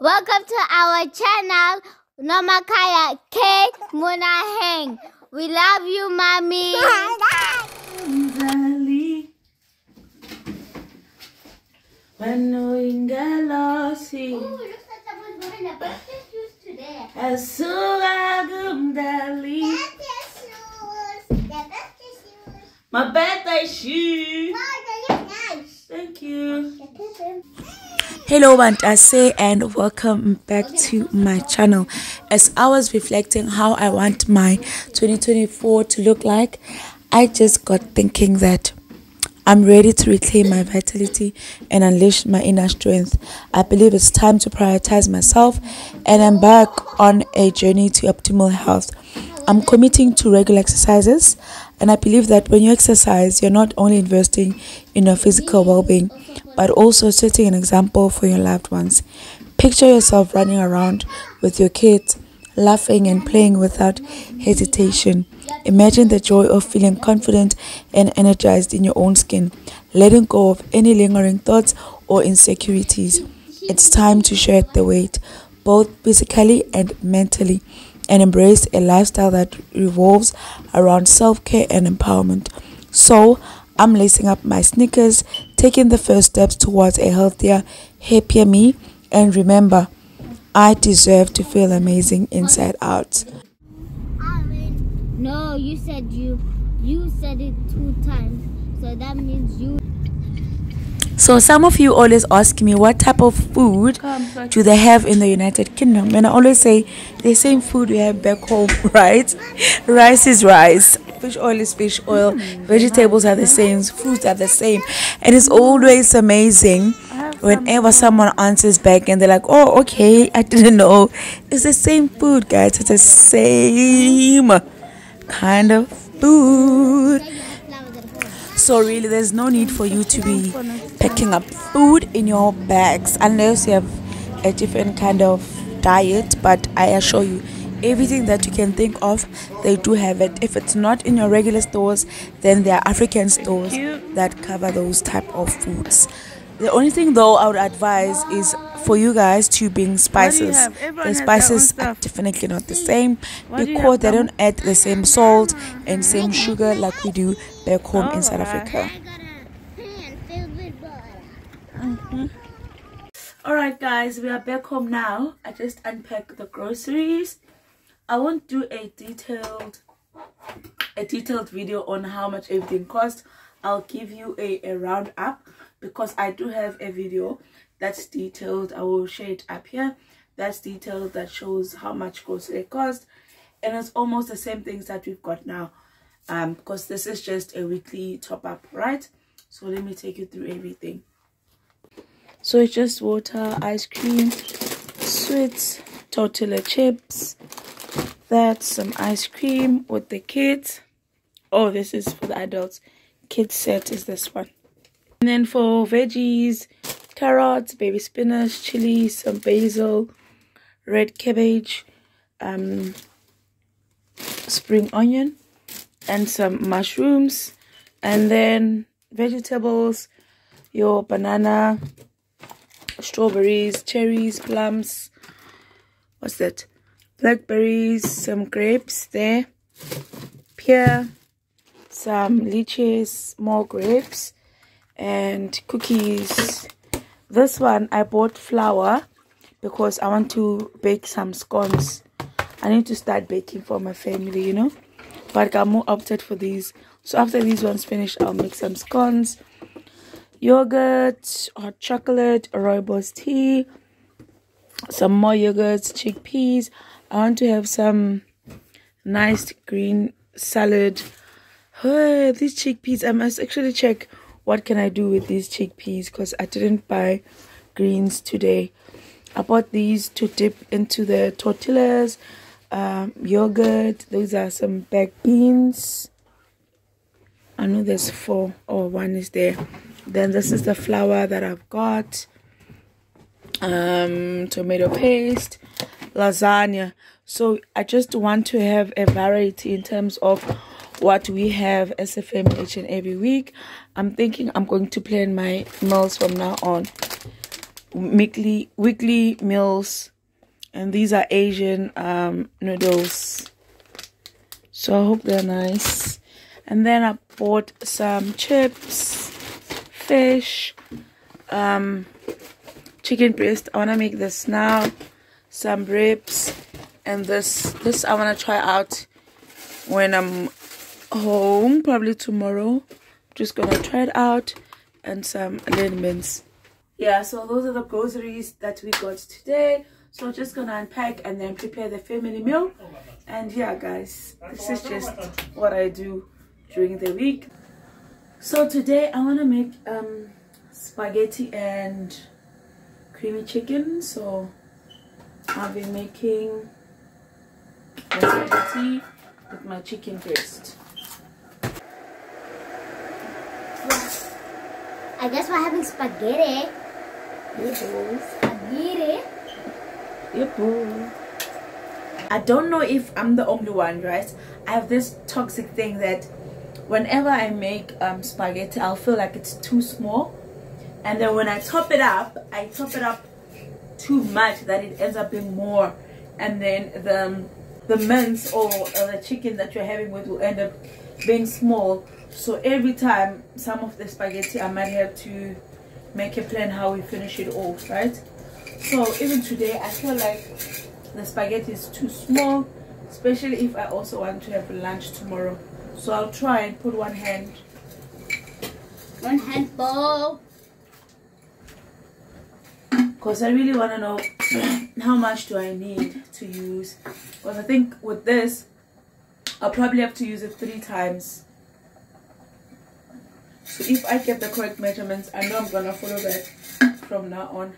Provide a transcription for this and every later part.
Welcome to our channel, Nomakhaya Kay Monaheng. We love you, mommy. Mzali Manoingalosi oh, looks like someone's wearing a birthday shoes today. Asuragumdali Birthday shoes. The birthday shoes. My birthday shoe Oh, they look nice. Thank you Hello, Bantase and welcome back to my channel. As I was reflecting how I want my 2024 to look like, I just got thinking that I'm ready to reclaim my vitality and unleash my inner strength. I believe it's time to prioritize myself and embark on a journey to optimal health. I'm committing to regular exercises, and I believe that when you exercise, you're not only investing in your physical well being, but also setting an example for your loved ones. Picture yourself running around with your kids, laughing and playing without hesitation. Imagine the joy of feeling confident and energized in your own skin, letting go of any lingering thoughts or insecurities. It's time to shed the weight, both physically and mentally, and embrace a lifestyle that revolves around self care and empowerment. So, I'm lacing up my sneakers, taking the first steps towards a healthier, happier me, and remember, I deserve to feel amazing inside out. No, you said you. You said it two times. So that means you. So some of you always ask me what type of food do they have in the United Kingdom, and I always say the same food we have back home, right? Rice is rice, fish oil is fish oil, vegetables are the same, fruits are the same, and it's always amazing whenever someone answers back and they're like, "Oh, okay, I didn't know." It's the same food, guys. It's the same kind of food. So really, there's no need for you to be picking up food in your bags unless you have a different kind of diet. But I assure you, everything that you can think of, they do have it. If it's not in your regular stores, then there are African stores that cover those type of foods. The only thing though I would advise is for you guys to bring spices. The spices are definitely not the same What because they don't add the same salt and same sugar like we do back home in South Africa. I got a pan filled with butter. Mm-hmm. All right, guys, we are back home now. I just unpacked the groceries. I won't do a detailed a detailed video on how much everything cost. I'll give you a, a round up because I do have a video that's detailed. I will share it up here. That's detailed that shows how much grocery cost, and it's almost the same things that we've got now. Um, because this is just a weekly top up, right? So let me take you through everything. So it's just water, ice cream, sweets, tortilla chips. That's some ice cream with the kids. Oh, this is for the adults. Kids set is this one. And then for veggies, carrots, baby spinach, chili, some basil, red cabbage, um, spring onion, and some mushrooms. And then vegetables, your banana, strawberries, cherries, plums. What's that? Blackberries, some grapes there. Pear, some lychees, more grapes, and cookies. This one I bought flour because I want to bake some scones. I need to start baking for my family, you know. But I'm more opted for these. So after these ones finish, I'll make some scones yogurt, hot chocolate, rooibos tea, some more yogurts, chickpeas. I want to have some nice green salad. These chickpeas, I must actually check what can I do with these chickpeas because I didn't buy greens today. I bought these to dip into the tortillas, um, yogurt. Those are some baked beans. I know there's four or oh, one is there. Then this is the flour that I've got. Um, tomato paste, lasagna. So I just want to have a variety in terms of what we have as a family each and every week. I'm thinking I'm going to plan my meals from now on. weekly weekly meals. And these are asian um noodles. So i hope they're nice. And then i bought some chips fish um chicken breast. I want to make this now. Some ribs. And this this i want to try out when i'm home probably tomorrow. Just gonna try it out and some liniments yeah so those are the groceries that we got today. So just gonna unpack and then prepare the family meal. And yeah guys this is just what i do during the week. So today i want to make um spaghetti and creamy chicken. So i'll be making spaghetti with my chicken breast I guess we're having spaghetti. Spaghetti. Yep. I don't know if I'm the only one, right? I have this toxic thing that whenever I make um, spaghetti, I'll feel like it's too small. And then when I top it up, I top it up too much that it ends up being more. And then the, um, the mince or uh, the chicken that you're having with will end up being small so every time some of the spaghetti i might have to make a plan how we finish it off right? So even today i feel like the spaghetti is too small especially if i also want to have lunch tomorrow. So i'll try and put one hand. One hand bowl because i really want to know how much do i need to use. Because i think with this i'll probably have to use it three times so if I get the correct measurements, I know I'm gonna follow that from now on.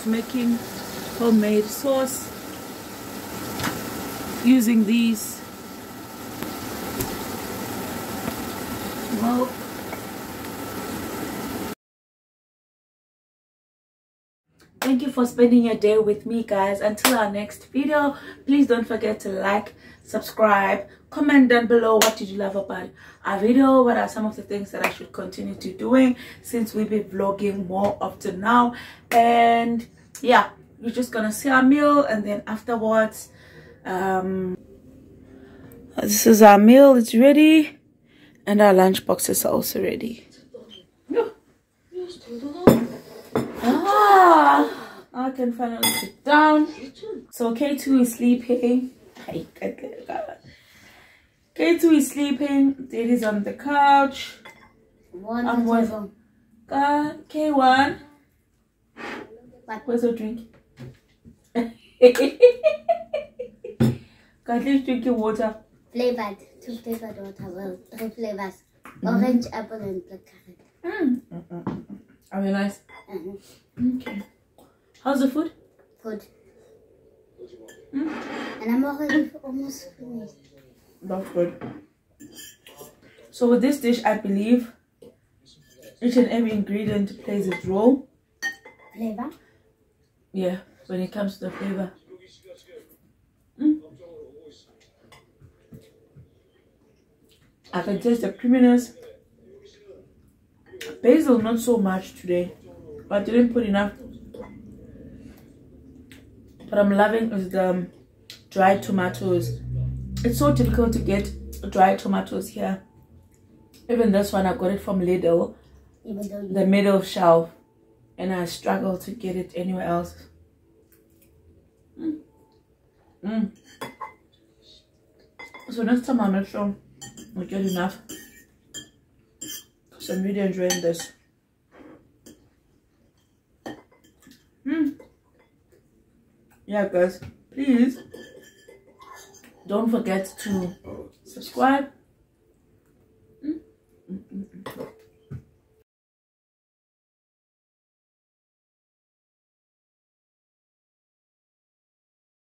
Of making homemade sauce using these. Well thank you for spending your day with me guys. Until our next video please don't forget to like subscribe comment down below what did you love about our video what are some of the things that i should continue to doing since we've been vlogging more up to now. And yeah we're just gonna see our meal and then afterwards um this is our meal it's ready and our lunch boxes are also ready. Ah i can finally sit down so k2 is sleeping K2 is sleeping. Daddy's on the couch. One I'm table. Uh, K1. What? Where's your drink? Kathleen's drinking water. Flavored. Two flavored water. Well, three flavors. Orange, apple, and black carrot. Mm. Mm-mm. Are they nice? Uh-huh. Okay. How's the food? Good. Mm. And I'm already almost finished. That's good. So with this dish, I believe each and every ingredient plays its role. Flavor? Yeah, when it comes to the flavor. Mm. I can taste the creaminess. Basil, not so much today, but I didn't put enough. What I'm loving is the um, dried tomatoes. It's so difficult to get dried tomatoes here. Even this one, I got it from Lidl, the middle shelf, and I struggle to get it anywhere else. Mm. Mm. So next time I'll make sure we get enough. Because I'm really enjoying this. Yeah guys, please don't forget to subscribe. Mm. Mm, mm, mm.